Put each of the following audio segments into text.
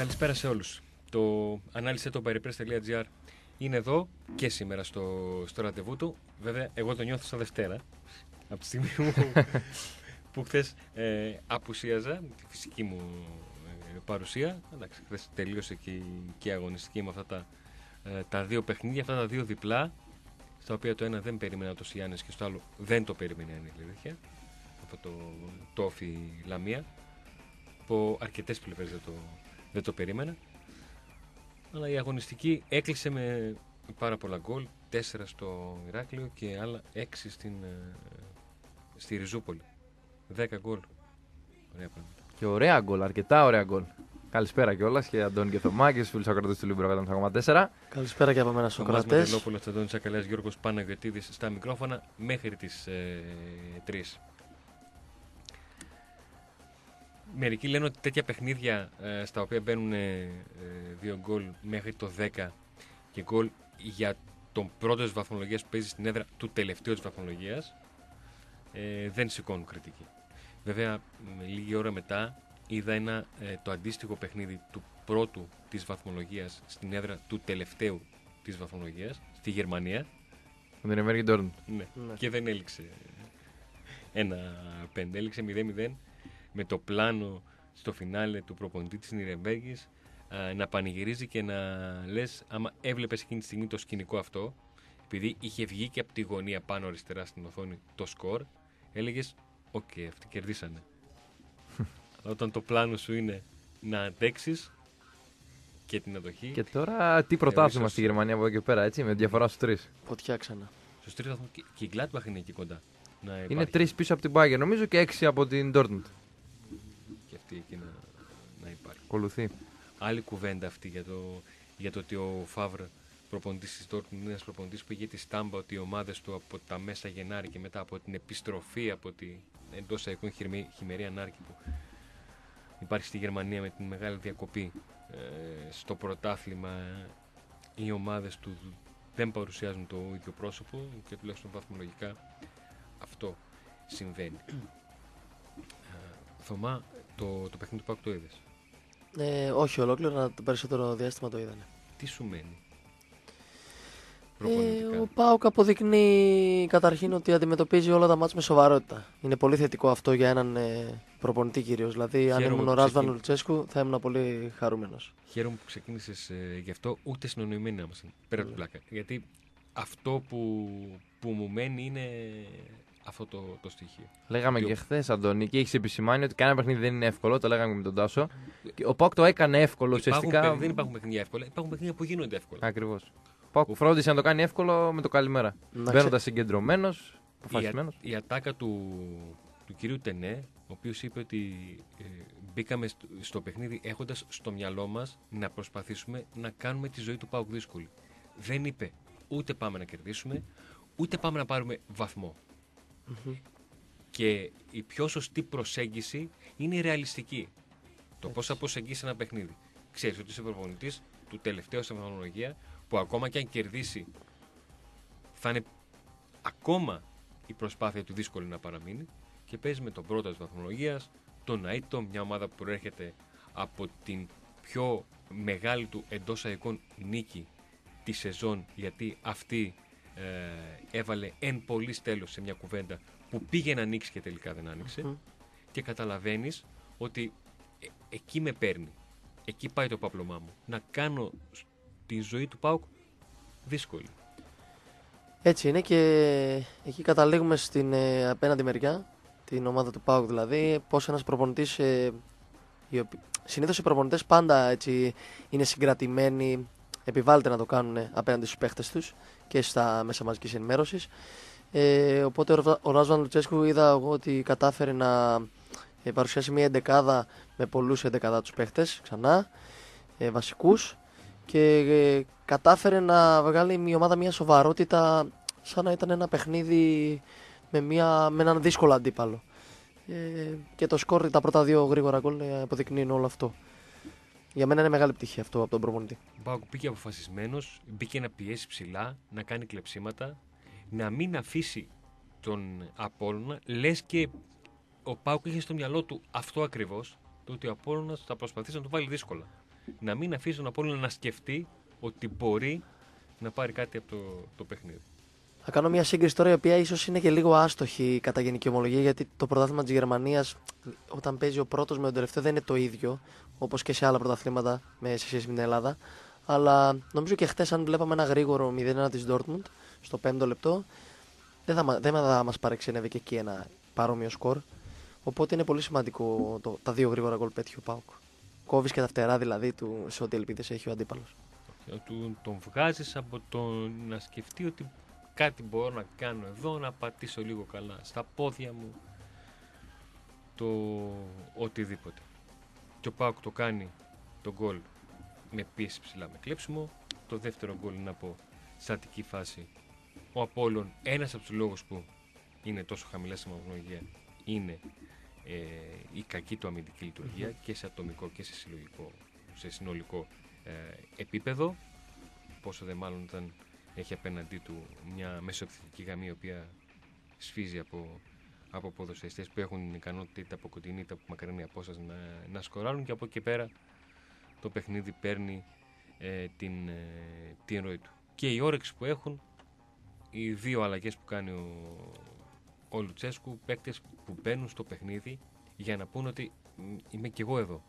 Καλησπέρα σε όλους. Το ανάλυσε το peripress.gr είναι εδώ και σήμερα στο, στο ραντεβού του. Βέβαια, εγώ το νιώθω σαν Δευτέρα. Από τη στιγμή που, που χθες ε, απουσίαζα τη φυσική μου ε, παρουσία. Εντάξει, χθες τελείωσε και, και η αγωνιστική με αυτά τα, ε, τα δύο παιχνίδια, αυτά τα δύο διπλά. Στα οποία το ένα δεν περίμενα το Σιάννη και στο άλλο δεν το περίμενε η αλήθεια. Από το Το ΟΦΗ Λαμία. Από αρκετές πλευρές δεν το, δεν το περίμενα. Αλλά η αγωνιστική έκλεισε με πάρα πολλά γκολ. Τέσσερα στο Ηράκλειο και άλλα έξι στην, ε, στη Ριζούπολη. Δέκα γκολ. Ωραία πράγματα. Και ωραία γκολ, αρκετά ωραία γκολ. Καλησπέρα κιόλας και Αντώνη και Θωμά και στους φίλους ακροατές του Libero 100,4. Καλησπέρα και από μένα στους ακροατές. Μοντελόπουλος, Αντώνης Τσακαλέας, Γιώργος Παναγιωτίδης στα μικρόφωνα μέχρι τις ε, 3. Μερικοί λένε ότι τέτοια παιχνίδια ε, στα οποία μπαίνουν ε, δύο γκολ μέχρι το 10 και γκολ για τον πρώτο της βαθμολογίας που παίζει στην έδρα του τελευταίου της βαθμολογίας ε, δεν σηκώνουν κριτική. Βέβαια, λίγη ώρα μετά είδα ένα, ε, το αντίστοιχο παιχνίδι του πρώτου της βαθμολογίας στην έδρα του τελευταίου της βαθμολογίας στη Γερμανία. Με την Νυρεμβέργη Ντορτ. Ναι. ναι. Και δεν έληξε ένα πέντε, έληξε 0-0 με το πλάνο στο φινάλε του προπονητή της Νυρεμβέργης να πανηγυρίζει και να λες άμα έβλεπες εκείνη τη στιγμή το σκηνικό αυτό επειδή είχε βγει και από τη γωνία πάνω αριστερά στην οθόνη το σκορ έλεγες OK okay, αυτοί κερδίσανε όταν το πλάνο σου είναι να αντέξεις και την αδοχή και τώρα τι πρωτάθλημα στη Γερμανία από εδώ και πέρα έτσι με διαφορά στους τρεις; Φωτιά ξανά. Στους τρεις βαθμούς και η Gladbach είναι εκεί κοντά. Να είναι τρεις πίσω από την Bayern νομίζω και έξι από την Dortmund αυτή εκεί να, να υπάρχει. Ακολουθεί. Άλλη κουβέντα αυτή για το, για το ότι ο Φαύρ προπονητής της Dortmund είναι ένας προπονητής που είχε τη στάμπα ότι οι ομάδες του από τα μέσα Γενάρη και μετά από την επιστροφή από την εντός αεκών χειμερή ανάρκη που υπάρχει στη Γερμανία με την μεγάλη διακοπή ε, στο πρωτάθλημα οι ομάδες του δεν παρουσιάζουν το ίδιο πρόσωπο και τουλάχιστον βαθμολογικά αυτό συμβαίνει. Ε, Θωμά, το, το παιχνίδι του Πάουκ το είδες; Ε, όχι ολόκληρο, αλλά το περισσότερο διάστημα το είδανε. Τι σου μένει; Ε, ο Πάουκ αποδεικνύει καταρχήν ότι αντιμετωπίζει όλα τα μάτια με σοβαρότητα. Είναι πολύ θετικό αυτό για έναν ε, προπονητή κυρίως. Δηλαδή, αν ήμουν ο Ράσβαν Λουτσέσκου, θα ήμουν πολύ χαρούμενος. Χαίρομαι που ξεκίνησες ε, γι' αυτό, ούτε συνονοημένη να είμαστε. Πέρα από την πλάκα. Γιατί αυτό που, που μου μένει είναι αυτό το, το στοιχείο. Λέγαμε και χθες, Αντώνη, και έχεις επισημάνει ότι κανένα παιχνίδι δεν είναι εύκολο. Το λέγαμε με τον Τάσο. Ο Πάουκ το έκανε εύκολο ουσιαστικά. Δεν υπάρχουν παιχνίδια εύκολα. Υπάρχουν παιχνίδια που γίνονται εύκολα. Ακριβώς. Ο Πάουκ φρόντισε να το κάνει εύκολο με το καλημέρα. Μπαίνοντας συγκεντρωμένος, αποφασισμένος. Η, η ατάκα του, του κυρίου Τενέ, ο οποίος είπε ότι ε, μπήκαμε στο, στο παιχνίδι έχοντας στο μυαλό μας να προσπαθήσουμε να κάνουμε τη ζωή του Πάουκ δύσκολη. Δεν είπε ούτε πάμε να κερδίσουμε, ούτε πάμε να πάρουμε βαθμό. Και η πιο σωστή προσέγγιση είναι η ρεαλιστική. Το πώς θα προσεγγίσει ένα παιχνίδι. Ξέρεις ότι είσαι προπονητής του τελευταίου στην βαθμολογία που ακόμα και αν κερδίσει θα είναι ακόμα η προσπάθεια του δύσκολη να παραμείνει και παίζει με τον πρώτο της βαθμολογίας, τον Αίτο, μια ομάδα που προέρχεται από την πιο μεγάλη του εντός αικών νίκη τη σεζόν γιατί αυτή ε, έβαλε εν πολύ τέλο σε μια κουβέντα που πήγε να ανοίξει και τελικά δεν άνοιξε. Και καταλαβαίνεις ότι ε, εκεί με παίρνει. Εκεί πάει το παπλωμά μου. Να κάνω τη ζωή του Πάουκ δύσκολη. Έτσι είναι και εκεί καταλήγουμε στην ε, απέναντι μεριά, την ομάδα του Πάουκ δηλαδή, πώς ένας προπονητής, ε, συνήθως οι προπονητές πάντα έτσι είναι συγκρατημένοι, επιβάλλεται να το κάνουν απέναντι στους παίχτες τους και στα μέσα μαζικής ενημέρωσης. Ε, οπότε ο Ράσβαν Λουτσέσκου είδα εγώ ότι κατάφερε να ε, παρουσιάσει μια εντεκάδα με πολλούς εντεκάδα τους παίχτες ξανά, ε, βασικούς και ε, κατάφερε να βγάλει μια ομάδα μια σοβαρότητα σαν να ήταν ένα παιχνίδι με, μια, με έναν δύσκολο αντίπαλο. Ε, και το σκορ, τα πρώτα δύο γρήγορα γκολ ε, αποδεικνύουν όλο αυτό. Για μένα είναι μεγάλη πτυχή αυτό από τον προπονητή. Ο Μπάουκ πήγε αποφασισμένος, μπήκε να πιέσει ψηλά, να κάνει κλεψίματα, να μην αφήσει τον Απόλλωνα, λες και ο Πάουκ είχε στο μυαλό του αυτό ακριβώς, το ότι ο Απόλλωνας θα προσπαθήσει να το βάλει δύσκολα. να μην αφήσει τον Απόλλωνα να σκεφτεί ότι μπορεί να πάρει κάτι από το, το παιχνίδι. Θα κάνω μια σύγκριση τώρα η οποία ίσως είναι και λίγο άστοχη κατά γενική ομολογία γιατί το πρωτάθλημα της Γερμανίας όταν παίζει ο πρώτος με τον τελευταίο δεν είναι το ίδιο όπως και σε άλλα πρωταθλήματα με, σε σχέση με την Ελλάδα. Αλλά νομίζω και χθες, αν βλέπαμε ένα γρήγορο 0-1 της Dortmund στο 5ο λεπτό, δεν θα, μα- δεν θα μας παρεξενεύει και εκεί ένα παρόμοιο σκορ. Οπότε είναι πολύ σημαντικό το, τα δύο γρήγορα γκολ πέτυχε ο Πάουκ. Κόβεις και τα φτερά δηλαδή του, σε ό,τι ελπίδες έχει ο αντίπαλος. Του, τον βγάζεις από το να σκεφτεί ότι κάτι μπορώ να κάνω εδώ, να πατήσω λίγο καλά στα πόδια μου, το οτιδήποτε. Και ο Πάουκ το κάνει το γκολ με πίεση ψηλά με κλέψιμο. Το δεύτερο γκολ είναι από στατική φάση. Ο Απόλλων, ένας από τους λόγους που είναι τόσο χαμηλά στη βαθμολογία είναι ε, η κακή του αμυντική λειτουργία και σε ατομικό και σε συλλογικό, σε συνολικό ε, επίπεδο. Πόσο δε μάλλον όταν έχει απέναντί του μια μεσοεπιθετική γραμμή η οποία σφίζει από, από ποδοσφαιριστές που έχουν την ικανότητα είτε από κοντινή είτε από μακρινή απόσταση να, να σκοράρουν και από εκεί και πέρα το παιχνίδι παίρνει ε, την, ε, την ροή του. Και η όρεξη που έχουν οι δύο αλλαγές που κάνει ο, ο Λουτσέσκου, παίκτες που μπαίνουν στο παιχνίδι για να πούν ότι «Μ, είμαι κι εγώ εδώ.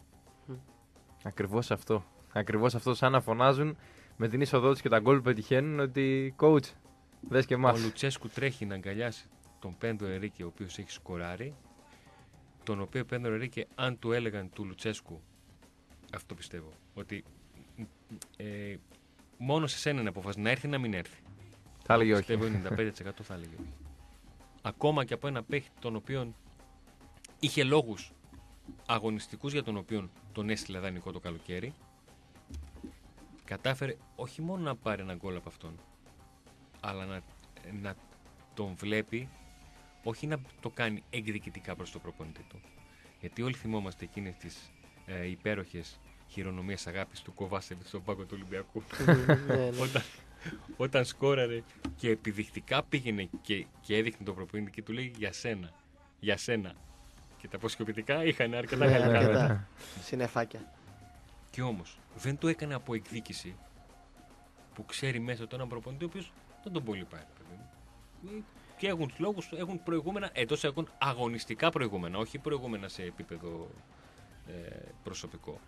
Ακριβώς αυτό. Ακριβώς αυτό, σαν να φωνάζουν με την είσοδό του και τα γκολ που πετυχαίνουν ότι coach, δες και εμάς. Ο Λουτσέσκου τρέχει να αγκαλιάσει τον Πέντο Ερίκε, ο οποίος έχει σκοράρει. Τον οποίο Πέντο Ερίκε, αν του έλεγαν του Λουτσέσκου, αυτό πιστεύω, ότι ε, μόνο σε σένα είναι αποφασίσει να έρθει ή να μην έρθει. Θα έλεγε όχι. Πιστεύω 95% θα έλεγε όχι. Ακόμα και από ένα παίχτη τον οποίο είχε λόγους αγωνιστικούς για τον οποίο τον έστειλε δανεικό το καλοκαίρι, κατάφερε όχι μόνο να πάρει ένα γκολ από αυτόν, αλλά να, να τον βλέπει, όχι να το κάνει εκδικητικά προς το προπονητή του. Γιατί όλοι θυμόμαστε εκείνες τις ε, υπέροχες χειρονομίες αγάπης του Κοβάσεβιτ στον πάγκο του Ολυμπιακού. ναι, ναι. όταν, όταν σκόραρε και επιδεικτικά πήγαινε και, και έδειχνε τον προπονητή και του λέει για σένα, για σένα. Και τα αποσκοπητικά είχαν αρκετά Ναι, γαλλικά αρκετά. μετά. Συνεφάκια. Και όμως δεν το έκανε από εκδίκηση που ξέρει μέσα του έναν προπονητή ο οποίος δεν τον πολύ πάει. ρε παιδί μου. Και έχουν τους λόγους, έχουν προηγούμενα, εντός έχουν αγωνιστικά προηγούμενα, όχι προηγούμενα σε επίπεδο ε, προσωπικό.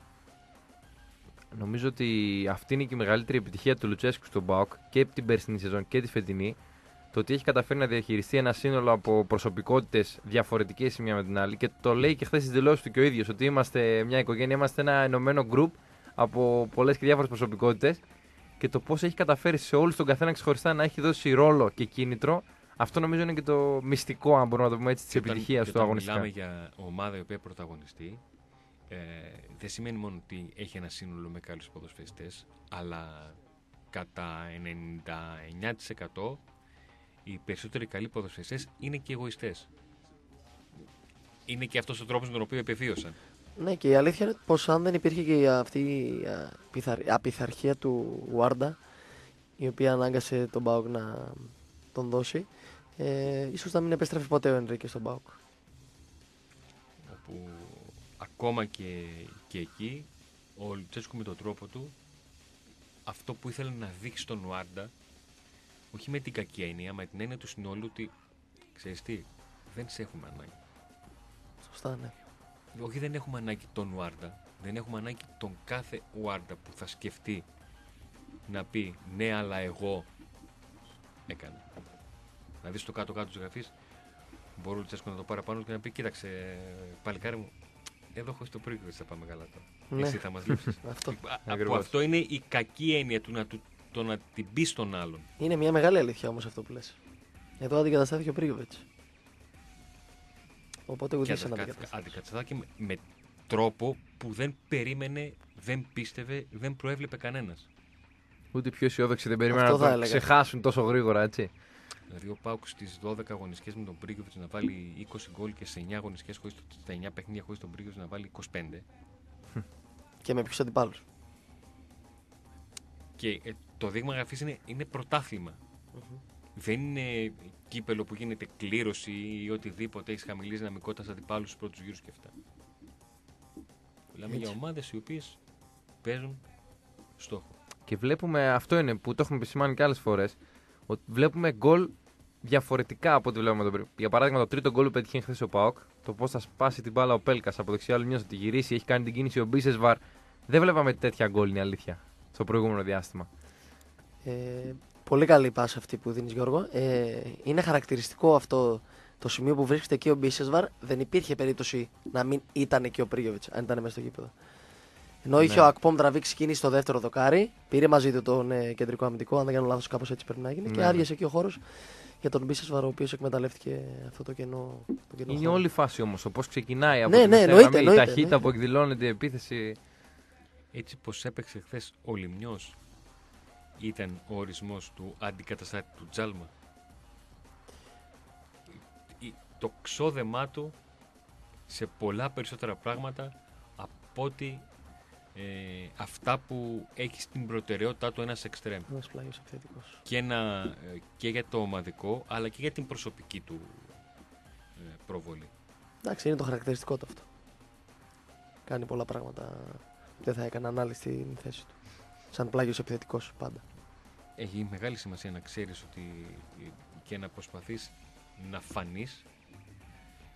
Νομίζω ότι αυτή είναι και η μεγαλύτερη επιτυχία του Λουτσέσκου στον Μπάουκ και την περσινή σεζόν και τη φετινή. Το ότι έχει καταφέρει να διαχειριστεί ένα σύνολο από προσωπικότητες διαφορετικές η μία με την άλλη. Και το λέει και χθες στις δηλώσεις του και ο ίδιος ότι είμαστε μια οικογένεια, είμαστε ένα ενωμένο group από πολλές και διάφορες προσωπικότητες. Και το πώς έχει καταφέρει σε όλους τον καθένα ξεχωριστά να έχει δώσει ρόλο και κίνητρο, αυτό νομίζω είναι και το μυστικό, αν μπορούμε να το πούμε έτσι, της Και όταν- επιτυχίας και του όταν αγωνιστικά. Μιλάμε για ομάδα η οποία πρωταγωνιστεί. Ε, δεν σημαίνει μόνο ότι έχει ένα σύνολο με καλούς ποδοσφαιριστές, αλλά κατά 99% οι περισσότεροι καλοί ποδοσφαιριστές είναι και εγωιστές. Είναι και αυτός ο τρόπος με τον οποίο επιβίωσαν. Ναι, και η αλήθεια είναι πως αν δεν υπήρχε και αυτή η α, πειθαρ- απειθαρχία του Βάρντα, η οποία ανάγκασε τον Μπάουκ να τον δώσει, ε, ίσως να μην επέστρεφε ποτέ ο Ενρίκες στον Μπάουκ. όπου ακόμα και, και εκεί ο Λουτσέσκου με τον τρόπο του αυτό που ήθελε να δείξει στον Ουάρντα όχι με την κακή έννοια, με την έννοια του συνόλου ότι ξέρεις τι, δεν σε έχουμε ανάγκη. Σωστά, ναι. Όχι δεν έχουμε ανάγκη τον Ουάρντα, δεν έχουμε ανάγκη τον κάθε Ουάρντα που θα σκεφτεί να πει ναι αλλά εγώ έκανα. Να δεις το κάτω-κάτω της γραφής μπορεί ο Λουτσέσκου να το πάρει πάνω του και να πει κοίταξε παλικάρι μου εδώ χωρίς το πρίγκο θα πάμε καλά τώρα. Ναι. Εσύ θα μας λείψεις. Αυτό. Α- Από Ακριβώς. αυτό είναι η κακή έννοια του να, του, το να την πεις στον άλλον. Είναι μια μεγάλη αλήθεια όμως αυτό που λες. Εδώ αντικαταστάθηκε ο Πρίγκοβιτ. Οπότε Και ούτε να αντικα- αντικαταστάθηκε. αντικαταστάθηκε με, με τρόπο που δεν περίμενε, δεν πίστευε, δεν προέβλεπε κανένας. Ούτε πιο αισιόδοξοι δεν περίμεναν Αυτό να θα το έλεγα. ξεχάσουν τόσο γρήγορα, έτσι. Δηλαδή ο Πάουκ στις 12 αγωνιστικές με τον Πρίγκοβιτ να βάλει 20 γκολ και σε 9 αγωνιστικές χωρίς το- στα 9 παιχνίδια χωρίς τον Πρίγκοβιτ να βάλει 25. Και με ποιους αντιπάλους. Και ε, το δείγμα γραφής είναι, είναι πρωτάθλημα. Δεν είναι κύπελο που γίνεται κλήρωση ή οτιδήποτε έχεις χαμηλή δυναμικότητα αντιπάλους στους πρώτους γύρους και αυτά. Μιλάμε Έτσι. για ομάδες οι οποίες παίζουν στόχο. Και βλέπουμε, αυτό είναι που το έχουμε επισημάνει και άλλες φορές, ότι βλέπουμε γκολ διαφορετικά από ό,τι βλέπουμε τον πριν. Για παράδειγμα, το τρίτο γκολ που πέτυχε χθες ο Πάοκ, το πώς θα σπάσει την μπάλα ο Πέλκας από δεξιά, άλλο θα τη γυρίσει, έχει κάνει την κίνηση ο Μπίσεσβαρ. Δεν βλέπαμε τέτοια γκολ, είναι αλήθεια, στο προηγούμενο διάστημα. Ε, πολύ καλή πάσα αυτή που δίνεις, Γιώργο. Ε, είναι χαρακτηριστικό αυτό το σημείο που βρίσκεται εκεί ο Μπίσεσβαρ. Δεν υπήρχε περίπτωση να μην ήταν εκεί ο Πρίγιοβιτ, αν ήταν μέσα στο γήπεδο. Ενώ είχε Ναι. ο Ακπόμ τραβήξει κίνηση στο δεύτερο δοκάρι, πήρε μαζί του τον ε, κεντρικό αμυντικό, αν δεν κάνω λάθος, κάπως έτσι πρέπει να γίνει. Ναι, και ναι. άργησε εκεί ο χώρος για τον Μπίσεσβαρ, ο οποίος εκμεταλλεύτηκε αυτό το κενό. Το κενό Είναι χώρο. όλη η φάση όμως. Πώς ξεκινάει από Ναι, την ναι, ναι, εννοείται, η εννοείται, ταχύτητα εννοείται. που εκδηλώνεται η επίθεση. Έτσι πως έπαιξε χθες ο Λιμνιός ήταν ο ορισμός του αντικαταστάτη του Τζάλμα. Η- Το ξόδεμά του σε πολλά περισσότερα πράγματα από ότι ε, αυτά που έχει στην προτεραιότητά του ένας εξτρέμ. Ένας πλάγιος επιθετικός. Και, ένα, ε, και για το ομαδικό αλλά και για την προσωπική του ε, προβολή. Εντάξει, είναι το χαρακτηριστικό του αυτό. Κάνει πολλά πράγματα. Δεν θα έκανε ανάλυση στην θέση του. Σαν πλάγιος επιθετικός πάντα. Έχει μεγάλη σημασία να ξέρεις ότι και να προσπαθείς να φανείς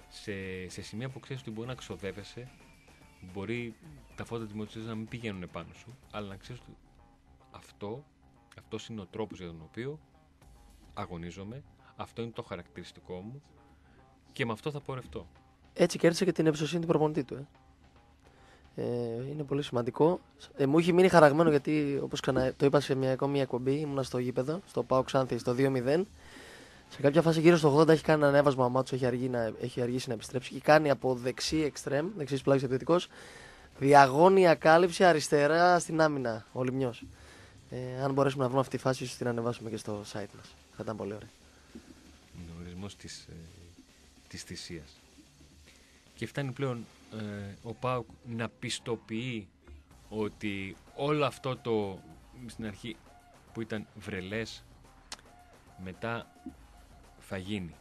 σε, σε σημεία που ξέρεις ότι μπορεί να ξοδεύεσαι, μπορεί τα φώτα της μοτζής να μην πηγαίνουν πάνω σου, αλλά να ξέρεις ότι αυτό, αυτός είναι ο τρόπος για τον οποίο αγωνίζομαι, αυτό είναι το χαρακτηριστικό μου και με αυτό θα πορευτώ. Έτσι κέρδισε και την εμπιστοσύνη του προπονητή του. Ε. Ε, είναι πολύ σημαντικό. Ε, μου είχε μείνει χαραγμένο γιατί, όπως το είπα σε μια ακόμη εκπομπή, ήμουνα στο γήπεδο, στο Πάο Ξάνθη, στο 2-0. Σε κάποια φάση γύρω στο 80 έχει κάνει ένα ανέβασμα ο Μάτσος, έχει, αργεί να, έχει αργήσει να επιστρέψει και κάνει από δεξί εξτρέμ, δεξί πλάγιο επιθετικός, διαγώνια κάλυψη αριστερά στην άμυνα. Ο Λιμιό. Ε, αν μπορέσουμε να βρούμε αυτή τη φάση, ίσως την ανεβάσουμε και στο site μας. Θα ήταν πολύ ωραία. Είναι ο ορισμός της, ε, της θυσίας. Και φτάνει πλέον ε, ο Πάουκ να πιστοποιεί ότι όλο αυτό το στην αρχή που ήταν βρελές μετά θα γίνει.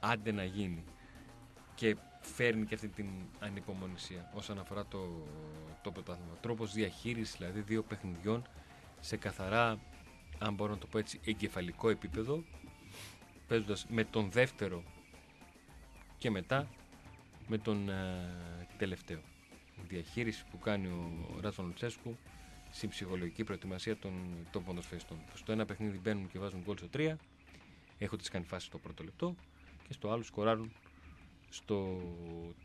Άντε να γίνει. Και φέρνει και αυτή την ανυπομονησία όσον αφορά το, το πρωτάθλημα. Τρόπος διαχείρισης δηλαδή δύο παιχνιδιών σε καθαρά, αν μπορώ να το πω έτσι, εγκεφαλικό επίπεδο παίζοντας με τον δεύτερο και μετά με τον ε, τελευταίο. Η διαχείριση που κάνει ο Ράτσον Λουτσέσκου στην ψυχολογική προετοιμασία των, των ποδοσφαιριστών. Στο ένα παιχνίδι μπαίνουν και βάζουν γκολ στο 3, έχοντα κάνει φάση στο πρώτο λεπτό και στο άλλο σκοράρουν στο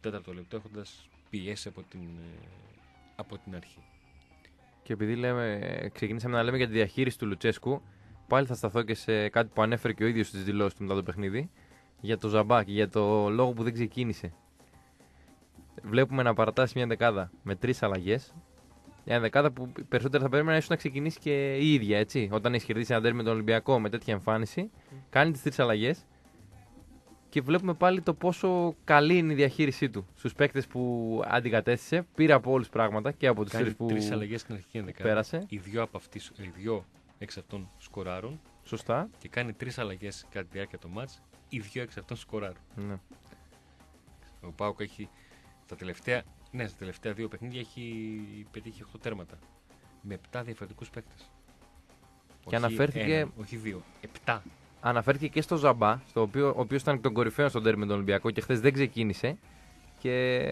τέταρτο λεπτό έχοντας πιέσει από την, ε, από την αρχή. Και επειδή λέμε, ξεκινήσαμε να λέμε για τη διαχείριση του Λουτσέσκου, πάλι θα σταθώ και σε κάτι που ανέφερε και ο ίδιος στις δηλώσεις του μετά το παιχνίδι, για το Ζαμπάκ, για το λόγο που δεν ξεκίνησε. Βλέπουμε να παρατάσει μια δεκάδα με τρεις αλλαγές. Μια δεκάδα που περισσότερα θα περίμενα ίσως να ξεκινήσει και η ίδια, έτσι. Όταν έχεις κερδίσει ένα τέρμι με τον Ολυμπιακό με τέτοια εμφάνιση, κάνει τις τρεις αλλαγές και βλέπουμε πάλι το πόσο καλή είναι η διαχείρισή του στους παίκτες που αντικατέστησε. Πήρε από όλους πράγματα και από τους τρεις Κάνει που τρεις αλλαγές στην αρχική ενδεκάδα. πέρασε. Οι δύο, από αυτοί, οι δύο εξ αυτών σκοράρουν Σωστά. και κάνει τρεις αλλαγές κατά τη διάρκεια του μάτς. Οι δύο εξ αυτών σκοράρουν. Ναι. Ο Πάουκ έχει τα τελευταία, ναι, στα τελευταία δύο παιχνίδια έχει πετύχει 8 τέρματα. Με 7 διαφορετικούς παίκτες. Και αναφέρθηκε- όχι δύο. 7. Αναφέρθηκε και στο Ζαμπά, στο οποίο, ο οποίος ήταν τον κορυφαίο στον τέρμι με τον Ολυμπιακό και χθες δεν ξεκίνησε. Και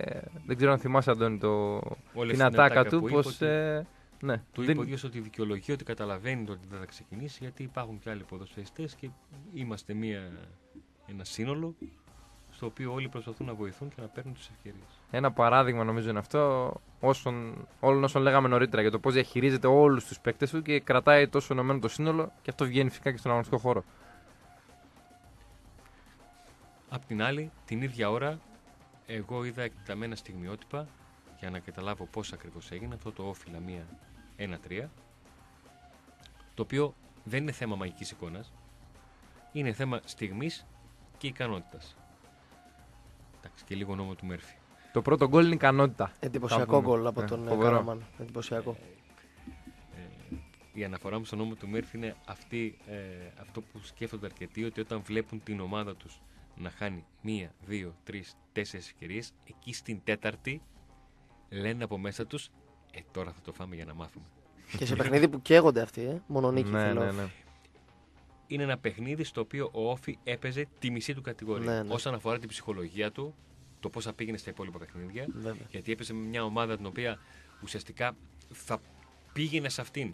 δεν ξέρω αν θυμάσαι, Αντώνη, το... Όλη την αυτή ατάκα του. που Πως, είπε ότι- ε, ναι, Του δεν- είπε ο ίδιος ότι δικαιολογεί ότι καταλαβαίνει το ότι δεν θα ξεκινήσει γιατί υπάρχουν και άλλοι ποδοσφαιριστές και είμαστε μια, ένα σύνολο στο οποίο όλοι προσπαθούν να βοηθούν και να παίρνουν τις ευκαιρίες. Ένα παράδειγμα νομίζω είναι αυτό όσων, όλων όσων λέγαμε νωρίτερα για το πώς διαχειρίζεται όλους τους παίκτες του και κρατάει τόσο ενωμένο το σύνολο και αυτό βγαίνει φυσικά και στον αγωνιστικό χώρο. Απ' την άλλη, την ίδια ώρα, εγώ είδα εκτεταμένα στιγμιότυπα για να καταλάβω πώς ακριβώς έγινε αυτό το όφυλα μία 1-3 το οποίο δεν είναι θέμα μαγικής εικόνας είναι θέμα στιγμής και ικανότητας. Εντάξει, και λίγο νόμο του Μέρφυ. Το πρώτο γκολ είναι ικανότητα. Εντυπωσιακό Θα πούμε. γκολ από Ναι, τον ε, φοβερό. Καραμάν. Εντυπωσιακό. Ε, η αναφορά μου στον νόμο του Μέρφυ είναι αυτή, ε, αυτό που σκέφτονται αρκετοί ότι όταν βλέπουν την ομάδα τους να χάνει μία, δύο, τρεις, τέσσερις ευκαιρίες εκεί στην τέταρτη λένε από μέσα τους Ε, τώρα θα το φάμε για να μάθουμε. Και σε παιχνίδι που καίγονται αυτοί, ε. Μόνο νίκη ναι, θέλω. ναι, ναι. Είναι ένα παιχνίδι στο οποίο ο Όφη έπαιζε τη μισή του κατηγορία. Ναι, ναι. Όσον αφορά την ψυχολογία του, το πώς θα πήγαινε στα υπόλοιπα παιχνίδια. Βέβαια. Γιατί έπαιζε με μια ομάδα την οποία ουσιαστικά θα πήγαινε σε αυτήν.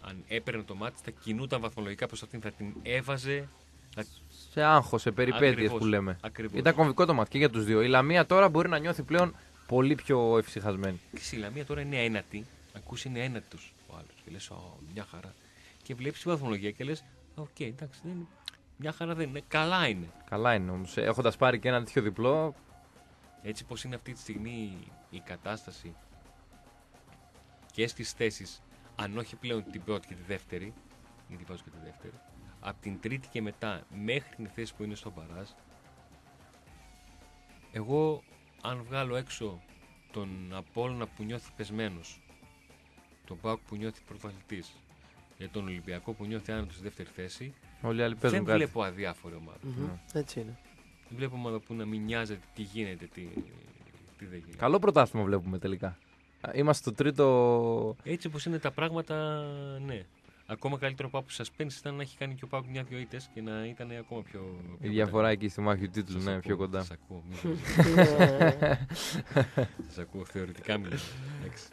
Αν έπαιρνε το μάτι, θα κινούταν βαθμολογικά προς αυτήν, θα την έβαζε. Θα... Σε άγχος, σε περιπέτειες Ακριβώς, που λέμε. ακριβώς. Ήταν κομβικό το μάτι και για τους δύο. Η Λαμία τώρα μπορεί να νιώθει πλέον πολύ πιο εφησυχασμένη. Και η Λαμία τώρα είναι ένατη. Ακούς είναι ένατος ο άλλος. Και λες, μια χαρά. Και βλέπεις τη βαθμολογία και λες, Οκ, εντάξει, δεν είναι... μια χαρά δεν είναι. Καλά είναι. Καλά είναι όμως. Έχοντας πάρει και ένα τέτοιο διπλό, Έτσι πως είναι αυτή τη στιγμή η κατάσταση και στις θέσεις, αν όχι πλέον την πρώτη και τη δεύτερη, γιατί βάζω και τη δεύτερη, από την τρίτη και μετά μέχρι την θέση που είναι στο μπαράζ, εγώ αν βγάλω έξω τον Απόλλωνα που νιώθει πεσμένος, τον Πάουκ που νιώθει πρωταθλητής, για τον Ολυμπιακό που νιώθει άνετος στη δεύτερη θέση, όλοι οι άλλοι δεν παίζουν κάτι. βλέπω αδιάφορη ομάδα. Μμμ, Έτσι είναι. Δεν βλέπω ομάδα που να μην νοιάζεται τι γίνεται, τι, τι δεν γίνεται. Καλό πρωτάθλημα βλέπουμε τελικά. Είμαστε στο τρίτο. Έτσι όπως είναι τα πράγματα, ναι. Ακόμα καλύτερο από suspense ήταν να έχει κάνει και ο Πάουκ μια-δυο ήττες και να ήταν ακόμα πιο. Η πιο διαφορά κοντά. εκεί στη μάχη του τίτλου, Σας ναι, ακούω, πιο κοντά. Σας ακούω, μην σας ακούω, θεωρητικά μιλάω. εντάξει.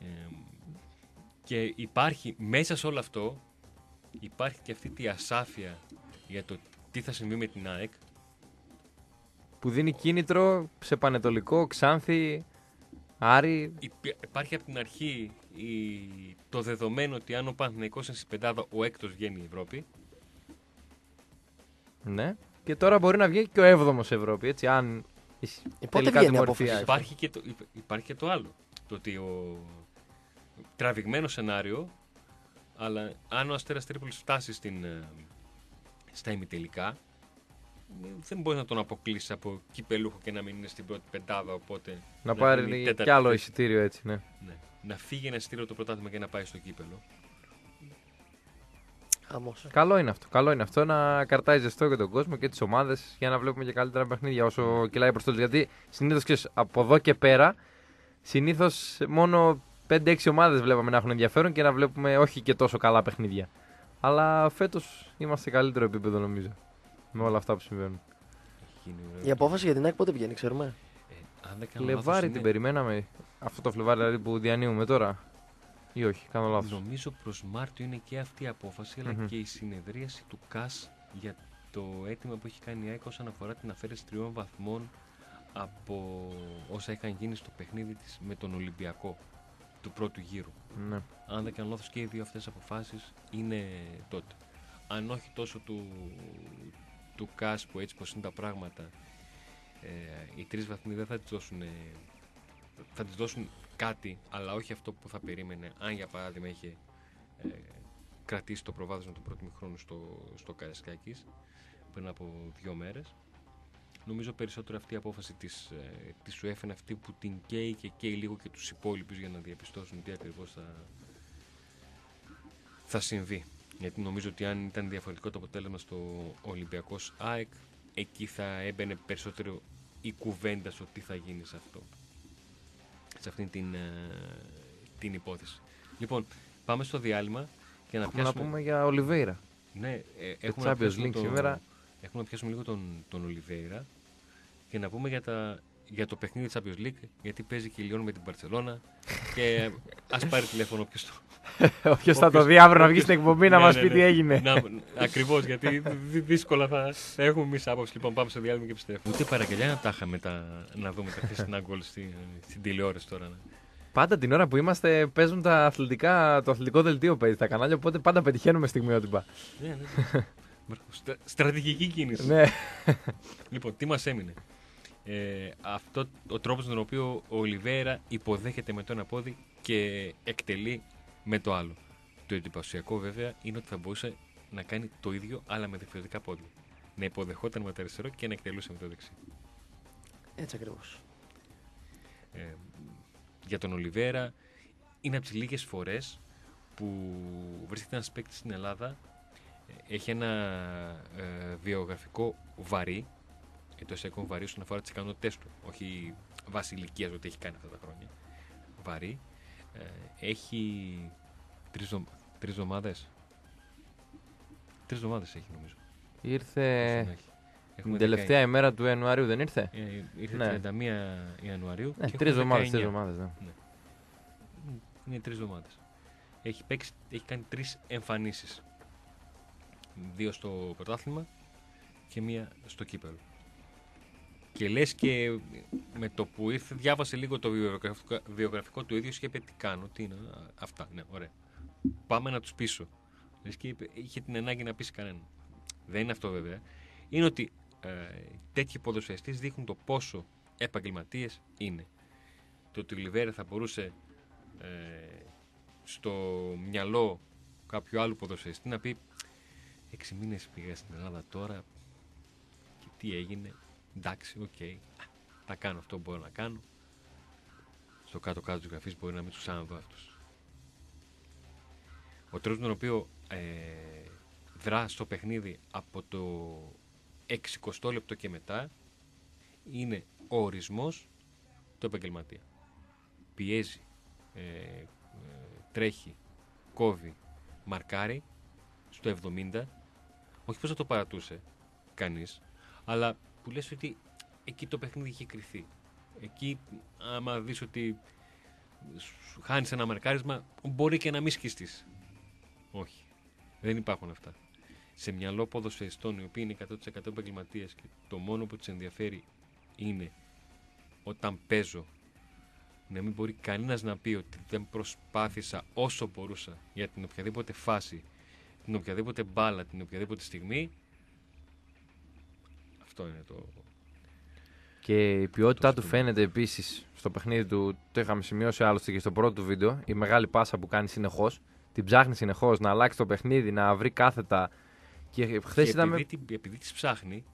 Ε, και υπάρχει μέσα σε όλο αυτό, υπάρχει και αυτή τη ασάφεια για το τι θα συμβεί με την ΑΕΚ. Που δίνει κίνητρο σε Πανετολικό, Ξάνθη, Άρη. Υπ- Υπάρχει από την αρχή η- το δεδομένο ότι αν ο Παναθηναϊκός είναι στην πεντάδα, ο έκτος βγαίνει η Ευρώπη. Ναι. Και τώρα μπορεί να βγει και ο 7ο Ευρώπη, έτσι, αν εις- πότε τελικά βγαίνει η τιμωρηθεί απόφαση η ΑΕΚ. Υπάρχει και, το, υπ- υπάρχει και το άλλο. Το ότι ο τραβηγμένος σενάριο, αλλά αν ο Αστέρας Τρίπολης φτάσει στην, ε, στα ημιτελικά, ε, δεν μπορείς να τον αποκλείσεις από κυπελούχο και να μην είναι στην πρώτη πεντάδα. Οπότε Να γίνει η πάρει τέταρτη κι άλλο θέση. εισιτήριο έτσι, ναι. Ναι. Να φύγει ένα εισιτήριο το πρωτάθλημα και να πάει στο κύπελο. Χαμός. Καλό είναι αυτό. Καλό είναι αυτό να κρατάει ζεστό για τον κόσμο και τις ομάδες για να βλέπουμε και καλύτερα παιχνίδια όσο κυλάει προς το Γιατί συνήθως από εδώ και πέρα, συνήθως μόνο 5-6 ομάδες βλέπαμε να έχουν ενδιαφέρον και να βλέπουμε όχι και τόσο καλά παιχνίδια. Αλλά φέτος είμαστε σε καλύτερο επίπεδο νομίζω. Με όλα αυτά που συμβαίνουν. Έχει γίνει ωραίο. Η απόφαση για την ΑΕΚ πότε βγαίνει, ξέρουμε; Ε, αν δεν κάνω Φλεβάρι λάθος, την είναι- περιμέναμε. Αυτό το Φλεβάρι δηλαδή που διανύουμε τώρα. Ή όχι, κάνω λάθος. Νομίζω προς Μάρτιο είναι και αυτή η απόφαση, αλλά Μμμ. και η συνεδρίαση του ΚΑΣ για το αίτημα που έχει κάνει η ΑΕΚ όσον αφορά την αφαίρεση τριών βαθμών από όσα είχαν γίνει στο παιχνίδι της με τον Ολυμπιακό του πρώτου γύρου. Ναι. Αν δεν κάνω λάθος και οι δύο αυτές αποφάσεις είναι τότε. Αν όχι τόσο του, του ΚΑΣ που έτσι πως είναι τα πράγματα, ε, οι τρεις βαθμοί δεν θα τις δώσουν, ε, θα τις δώσουν κάτι, αλλά όχι αυτό που θα περίμενε αν για παράδειγμα είχε ε, κρατήσει το προβάδισμα του πρώτου χρόνου στο, στο Καρασκάκης πριν από δύο μέρες. Νομίζω περισσότερο αυτή η απόφαση της, ε, της UEFA είναι αυτή που την καίει και καίει λίγο και τους υπόλοιπους για να διαπιστώσουν τι ακριβώς θα, θα συμβεί. Γιατί νομίζω ότι αν ήταν διαφορετικό το αποτέλεσμα στο Ολυμπιακός ΑΕΚ, εκεί θα έμπαινε περισσότερο η κουβέντα στο τι θα γίνει σε αυτό. Σε αυτήν την, ε, την υπόθεση. Λοιπόν, πάμε στο διάλειμμα και να Έχουμε να πιάσουμε... πούμε για Ολιβέηρα. Ναι, ε, έχουμε, να Champions πιάσουμε League τον- σήμερα. έχουμε να πιάσουμε λίγο τον, τον Ολιβέηρα και να πούμε για, τα, για το παιχνίδι της Champions League, γιατί παίζει και η Λιόν με την Παρσελώνα και ας πάρει τηλέφωνο όποιος το... Όποιος θα το Όποιος- δει αύριο να βγει όποιος- στην εκπομπή να Ναι, μας ναι, πει ναι. τι έγινε. Να, ακριβώς, γιατί δυ- δύσκολα θα, θα έχουμε εμείς άποψη. Λοιπόν, πάμε στο διάλειμμα και επιστρέφουμε. Ούτε παραγγελιά να τα είχαμε τα, να δούμε τα χθεσινά γκολ στη, στην τηλεόραση τώρα. ναι. Πάντα την ώρα που είμαστε παίζουν τα αθλητικά, το αθλητικό δελτίο παίζει τα κανάλια, οπότε πάντα πετυχαίνουμε στιγμιότυπα. Ναι, ναι, ναι. Μπράβο. Στρα- Στρατηγική κίνηση. ναι. Λοιπόν, τι μας έμεινε; Ε, αυτό ο τρόπος με τον οποίο ο Ολιβέρα υποδέχεται με το ένα πόδι και εκτελεί με το άλλο. Το εντυπωσιακό βέβαια είναι ότι θα μπορούσε να κάνει το ίδιο αλλά με διαφορετικά πόδια. Να υποδεχόταν με το αριστερό και να εκτελούσε με το δεξί. Έτσι ακριβώς. Ε, για τον Ολιβέρα είναι από τις λίγες φορές που βρίσκεται ένας παίκτης στην Ελλάδα. ε, Έχει ένα ε, βιογραφικό βαρύ, εντό εικόν βαρύ όσον αφορά τις ικανότητές του. Όχι βάσει ηλικίας ότι έχει κάνει αυτά τα χρόνια. βαρύ. Ε, έχει τρεις, δο- τρεις εβδομάδες. Τρεις εβδομάδες έχει νομίζω. Ήρθε Όσο να έχει. Έχουμε την 19. τελευταία ημέρα του Ιανουαρίου, δεν ήρθε; Ε, ήρθε Ναι. 31 Ιανουαρίου. Ναι, και τρεις έχουμε εβδομάδες. 19. Τρεις εβδομάδες, ναι. Είναι τρεις εβδομάδες. Έχει, παίξει, έχει κάνει τρεις εμφανίσεις. Δύο στο πρωτάθλημα και μία στο κύπελο. Και λες και με το που ήρθε, διάβασε λίγο το βιογραφικό, βιογραφικό του ίδιου και είπε τι κάνω, τι είναι. α, Αυτά, ναι, ωραία. Πάμε να τους πείσω. Λες και είπε, είχε την ανάγκη να πείσει κανέναν. Δεν είναι αυτό βέβαια. Είναι ότι ε, τέτοιοι ποδοσφαιριστές δείχνουν το πόσο επαγγελματίες είναι. Το ότι ο Λιβέρε θα μπορούσε ε, στο μυαλό κάποιου άλλου ποδοσφαιριστή να πει έξι μήνες πήγα στην Ελλάδα τώρα και τι έγινε εντάξει, οκ. Θα κάνω αυτό που μπορώ να κάνω. Στο κάτω κάτω της γραφής μπορεί να μην τους ξαναδώ αυτούς ο τρόπος με τον οποίο ε, δρα στο παιχνίδι από το 60 λεπτό και μετά είναι ο ορισμός του επαγγελματία. Πιέζει ε, ε, τρέχει, κόβει, μαρκάρει στο 70. Όχι πως θα το παρατούσε κανείς, αλλά που λες ότι εκεί το παιχνίδι είχε κρυθεί. Εκεί άμα δεις ότι σου χάνεις ένα μαρκάρισμα, μπορεί και να μην σκιστείς. Όχι. Δεν υπάρχουν αυτά. Σε μυαλό ποδοσφαιριστών οι οποίοι είναι 100% επαγγελματίες και το μόνο που τους ενδιαφέρει είναι όταν παίζω να μην μπορεί κανένας να πει ότι δεν προσπάθησα όσο μπορούσα για την οποιαδήποτε φάση, την οποιαδήποτε μπάλα, την οποιαδήποτε στιγμή. Αυτό είναι το... Και η ποιότητά Το του στόμα. φαίνεται επίσης στο παιχνίδι του. Το είχαμε σημειώσει άλλωστε και στο πρώτο του βίντεο. Η μεγάλη πάσα που κάνει συνεχώς. Την ψάχνει συνεχώς να αλλάξει το παιχνίδι, να βρει κάθετα. Και χθες και είδαμε. επειδή, την- επειδή τις ψάχνει,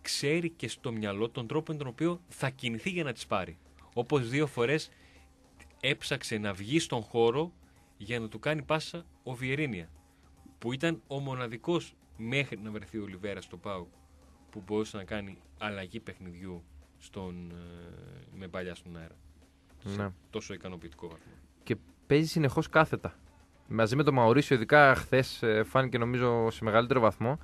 ξέρει και στο μυαλό τον τρόπο με τον οποίο θα κινηθεί για να τις πάρει. Όπως δύο φορές έψαξε να βγει στον χώρο για να του κάνει πάσα ο Βιερίνια. Που ήταν ο μοναδικός μέχρι να βρεθεί ο Λιβέρας στο ΠΑΟ που μπορούσε να κάνει αλλαγή παιχνιδιού στον, ε, με παλιά στον αέρα. Σε Ναι. τόσο ικανοποιητικό βαθμό. Και παίζει συνεχώς κάθετα. Μαζί με τον Μαουρίσιο, ειδικά χθες φάνηκε νομίζω σε μεγαλύτερο βαθμό.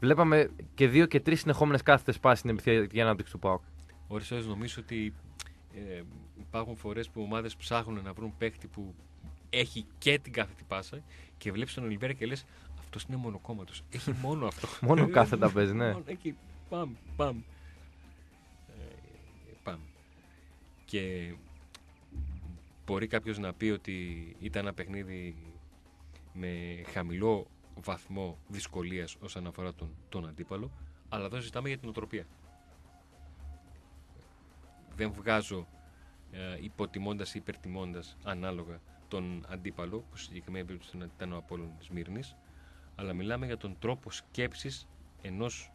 Βλέπαμε και δύο και τρεις συνεχόμενες κάθετες πάσει στην επιθετική ανάπτυξη του ΠΑΟΚ. Ώρες ώρες νομίζω ότι ε, υπάρχουν φορές που ομάδες ψάχνουν να βρουν παίχτη που έχει και την κάθετη πάσα και βλέπεις τον Ολιβέρα και λες αυτός είναι μονοκόμματος. Έχει μόνο αυτό. Μόνο κάθετα παίζει, ναι. Μόνο εκεί, παμ, παμ. Ε, παμ. Και μπορεί κάποιος να πει ότι ήταν ένα παιχνίδι με χαμηλό βαθμό δυσκολίας όσον αφορά τον, τον αντίπαλο, αλλά εδώ ζητάμε για την οτροπία δεν βγάζω ε, υποτιμώντας ή υπερτιμώντας ανάλογα τον αντίπαλο, που στη συγκεκριμένη περίπτωση ήταν ο Απόλλων Σμύρνης, αλλά μιλάμε για τον τρόπο σκέψης ενός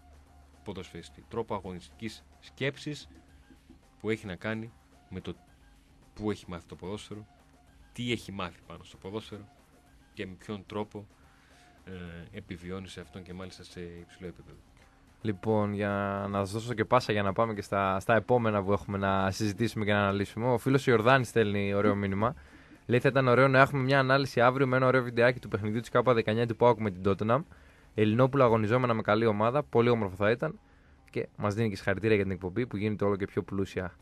ποδοσφαιριστή. Τρόπο αγωνιστικής σκέψης που έχει να κάνει με το που έχει μάθει το ποδόσφαιρο, τι έχει μάθει πάνω στο ποδόσφαιρο και με ποιον τρόπο ε, επιβιώνει σε αυτόν και μάλιστα σε υψηλό επίπεδο. Λοιπόν, για να σας δώσω και πάσα για να πάμε και στα, στα επόμενα που έχουμε να συζητήσουμε και να αναλύσουμε. Ο φίλος Ιορδάνης στέλνει ωραίο μήνυμα. Λέει θα ήταν ωραίο να έχουμε μια ανάλυση αύριο με ένα ωραίο βιντεάκι του παιχνιδιού της ΚΑΠΑ 19 του ΠΑΟΚ με την Τότεναμ. Ελληνόπουλα αγωνιζόμενα με καλή ομάδα. Πολύ όμορφο θα ήταν. Και μας δίνει και συγχαρητήρια για την εκπομπή που γίνεται όλο και πιο πλούσια.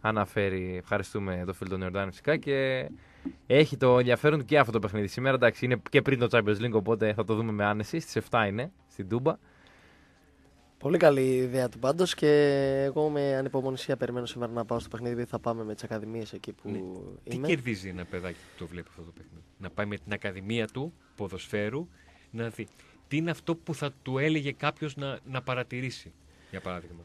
Αναφέρει. Ευχαριστούμε το φίλο τον Ιορδάνη φυσικά. Και έχει το ενδιαφέρον του και αυτό το παιχνίδι σήμερα. Εντάξει, είναι και πριν το Champions League, οπότε θα το δούμε με άνεση. Στις 7 είναι στην Τούμπα. Πολύ καλή ιδέα του πάντως και εγώ με ανυπομονησία περιμένω σήμερα να πάω στο παιχνίδι επειδή θα πάμε με τις ακαδημίες εκεί που Ναι. Τι είμαι. κερδίζει ένα παιδάκι που το βλέπει αυτό το παιχνίδι; Να πάει με την ακαδημία του ποδοσφαίρου να δει. Τι είναι αυτό που θα του έλεγε κάποιος να, να παρατηρήσει, για παράδειγμα;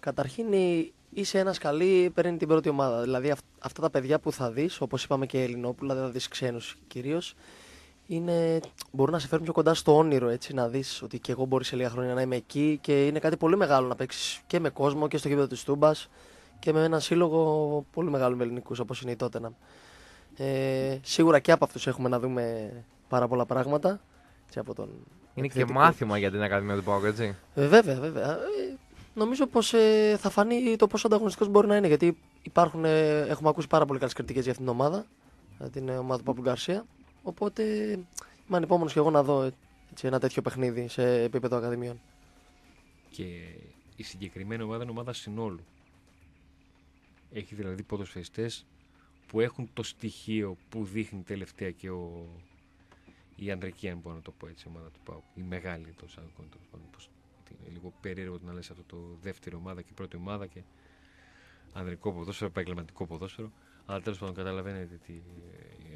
Καταρχήν η- είσαι ένας καλή, παίρνει την πρώτη ομάδα. Δηλαδή αυ- αυτά τα παιδιά που θα δεις, όπως είπαμε και Ελληνόπουλα, δεν θα δεις ξένους κυρίως, είναι, μπορούν να σε φέρουν πιο κοντά στο όνειρο. Έτσι, να δεις ότι και εγώ μπορεί σε λίγα χρόνια να είμαι εκεί και είναι κάτι πολύ μεγάλο να παίξεις και με κόσμο και στο γήπεδο της Τούμπας και με έναν σύλλογο πολύ μεγάλο με ελληνικούς όπως είναι η Τότεναμ. Ε, σίγουρα και από αυτούς έχουμε να δούμε πάρα πολλά πράγματα. Έτσι, από τον Είναι και επιθετικό. μάθημα για την Ακαδημία του ΠΑΟΚ, έτσι. Ε, βέβαια, βέβαια. Ε, νομίζω πως ε, θα φανεί το πόσο ανταγωνιστικός μπορεί να είναι. Γιατί υπάρχουν, ε, έχουμε ακούσει πάρα πολύ καλές κριτικές για αυτήν την ομάδα, για την ε, ομάδα του Παπλου Γκαρσία. Οπότε είμαι ανυπόμονο και εγώ να δω ε, έτσι, ένα τέτοιο παιχνίδι σε επίπεδο ακαδημιών. Και η συγκεκριμένη ομάδα είναι ομάδα συνόλου. Έχει δηλαδή ποδοσφαιριστές που έχουν το στοιχείο που δείχνει τελευταία και ο, η ανδρική, αν μπορώ να το πω έτσι, ομάδα του ΠΑΟΚ. Η μεγάλη το εισαγωγικών τέλος πάντων. Πώς- ότι Είναι λίγο περίεργο να λες αυτό το δεύτερη ομάδα και πρώτη ομάδα και ανδρικό ποδόσφαιρο, επαγγελματικό ποδόσφαιρο. Αλλά τέλος πάντων καταλαβαίνετε τι,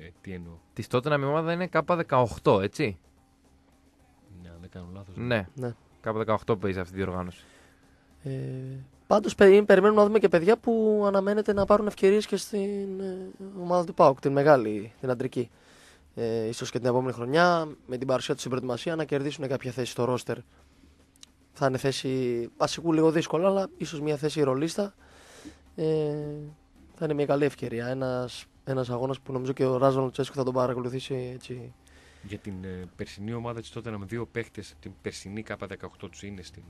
ε, τι εννοώ. Της τότε να ομάδα είναι K18, έτσι. Ναι, αν δεν κάνω λάθος. Ναι. Ναι. K18 παίζει αυτή η διοργάνωση. Ε, Πάντως περιμένουμε να δούμε και παιδιά που αναμένεται να πάρουν ευκαιρίες και στην ε, ομάδα του ΠΑΟΚ, την μεγάλη, την αντρική. Ε, ίσως και την επόμενη χρονιά, με την παρουσία τους στην προετοιμασία, να κερδίσουν κάποια θέση στο ρόστερ. Θα είναι θέση βασικού λίγο δύσκολα, αλλά ίσως μια θέση ρολίστα. Ε, θα είναι μια καλή ευκαιρία. Ένας, ένας αγώνας που νομίζω και ο Ράζον Τσέσκου θα τον παρακολουθήσει έτσι. Για την ε, περσινή ομάδα τη τότε με δύο παίχτες, την περσινή K18 τους είναι στην,